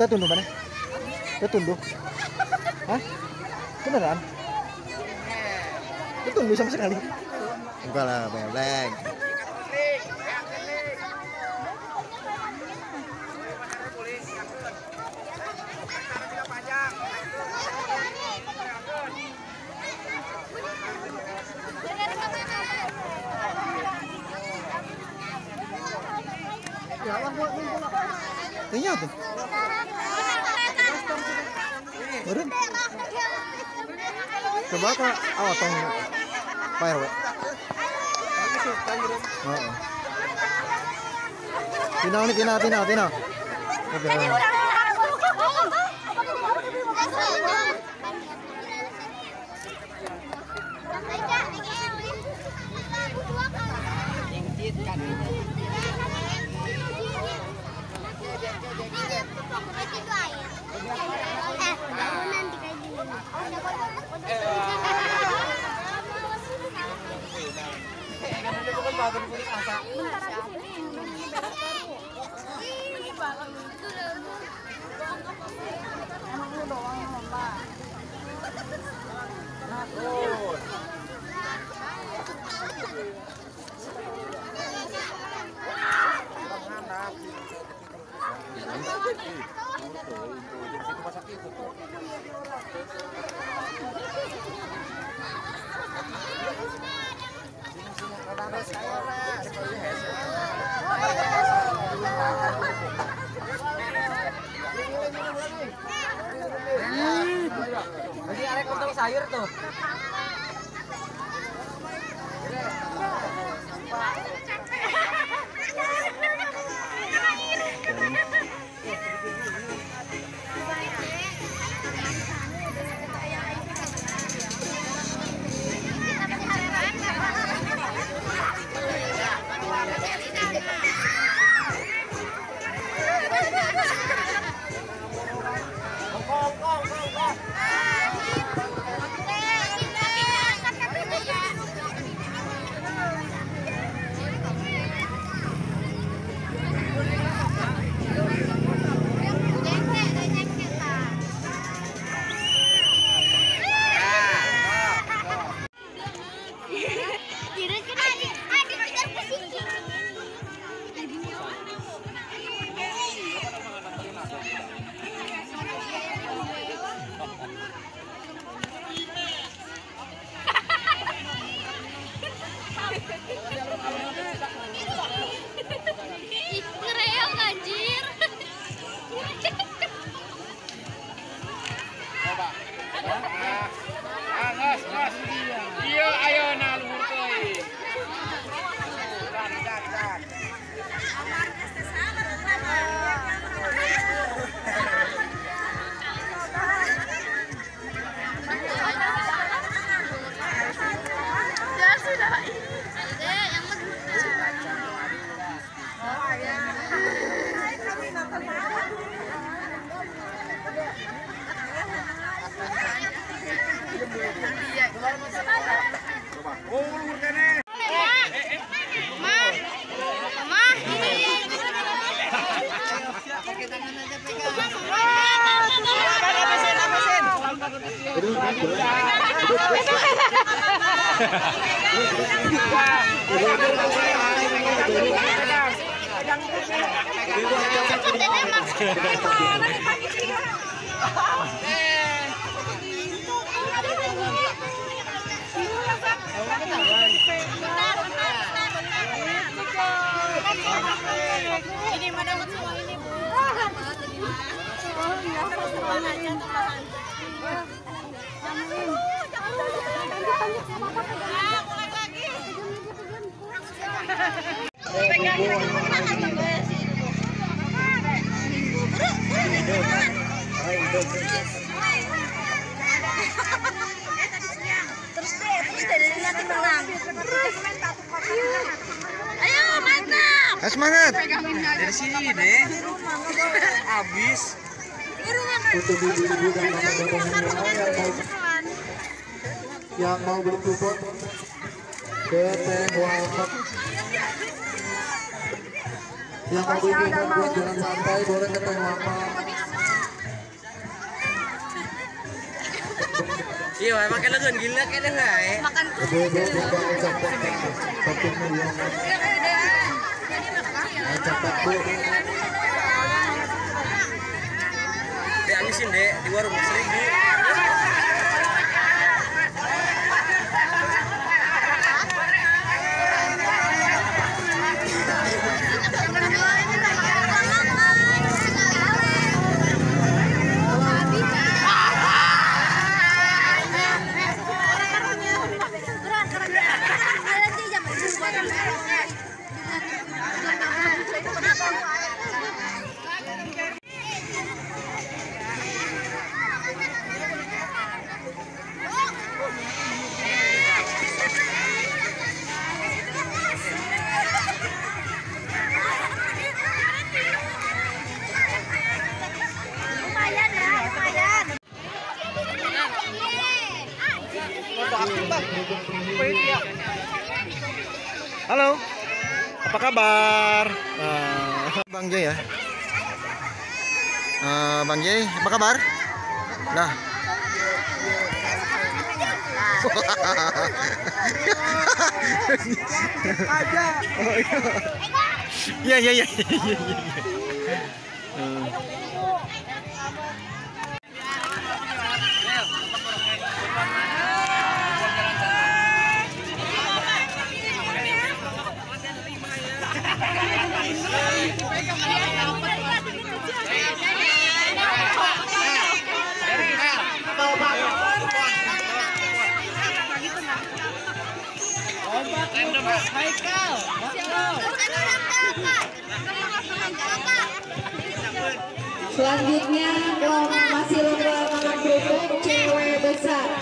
Kita tunduk mana? Kita tunduk. Hah? Beneran? Kita tunduk sama sekali. Enggak lah, beleng. Iya tuh. Baru. Coba ke awak tong. Tina ini Tina Tina Tina. Oke. Sayur tuh. Ini? Terus deh, terus deh dari nanti menang. Terus. Ayo semangat. Dari sini deh. Habis. ibu-ibu dan bapak-bapak yang mau berkumpul ke teh warteg yang mau berkumpul buat jalan santai boleh ke teh Iya, makan lagi gila kayak deh, hai. ibu-ibu buka cepet satu miliar. Ayo cepet bu Dek habisin dek di warung seribu. Halo. Apa kabar? Eh, Bang Jay ya. Eh, Bang Jay, apa kabar? Nah. Oh, iya. Iya, iya, iya. iya, iya. Eh. Selanjutnya lom masih lomba makan kerupuk cewek besar.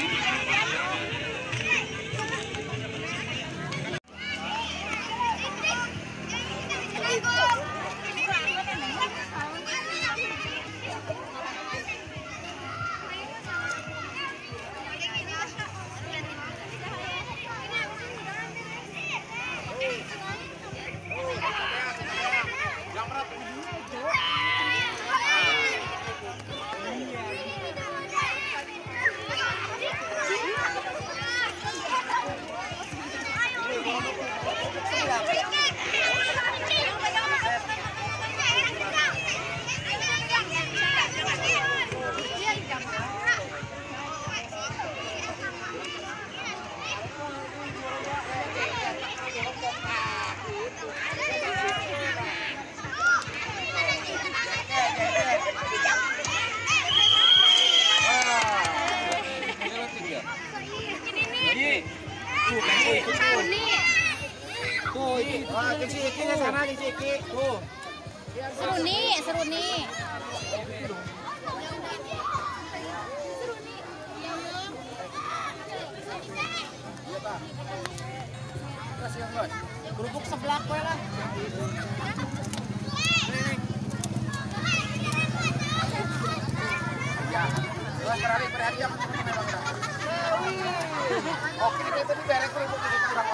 Thank you. Seru nih, seru nih. Kerupuk sebelah kue lah. Ya, Oke, itu tuh beres kerupuk ini kurang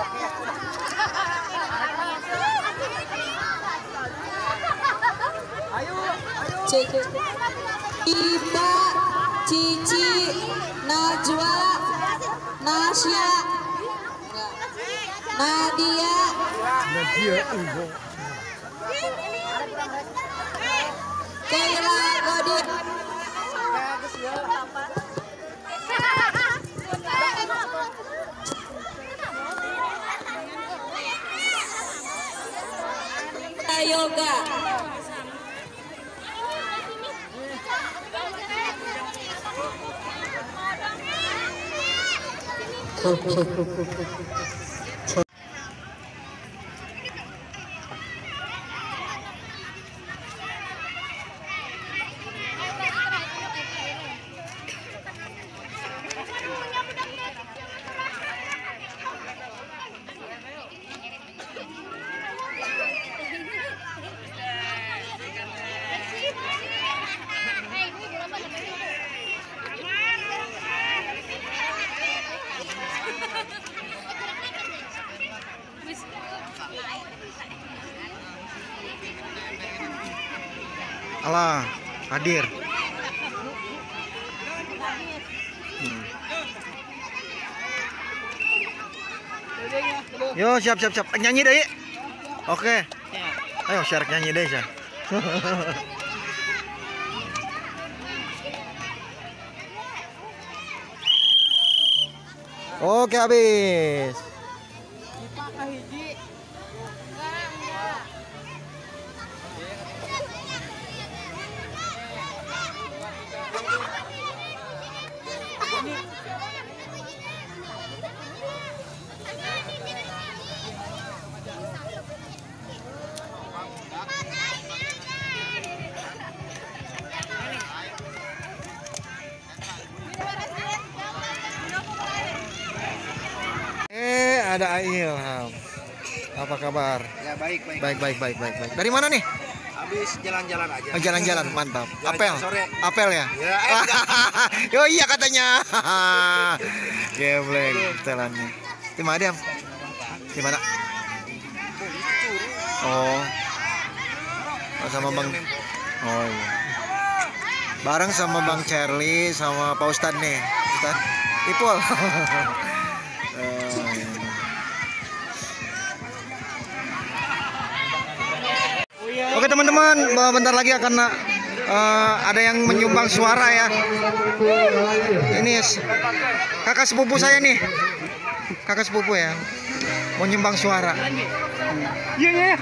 Kayla Godin Yoga Alah, hadir. Yo, siap siap siap. Nyanyi deh. Oke. Ayo, share nyanyi deh, Syar. Oke, habis. Ada Ilham. Apa kabar? Ya baik baik. Baik, baik, baik, baik, baik. Dari mana nih? Habis jalan-jalan aja. Oh, Jalan-jalan, mantap. Jalan-jalan Apel, sore. apel ya? Ya, eh, oh iya katanya. Geblek telannya. Di mana dia? Di mana? Oh. Oh, sama Bang. Oh iya. Bareng sama Bang Charlie sama Pak Ustadz nih. Ustadz Ipul. Eh, Oke teman-teman, bentar lagi akan eh, ada yang menyumbang suara ya. Ini kakak sepupu saya nih, kakak sepupu ya, mau nyumbang suara. Iya iya.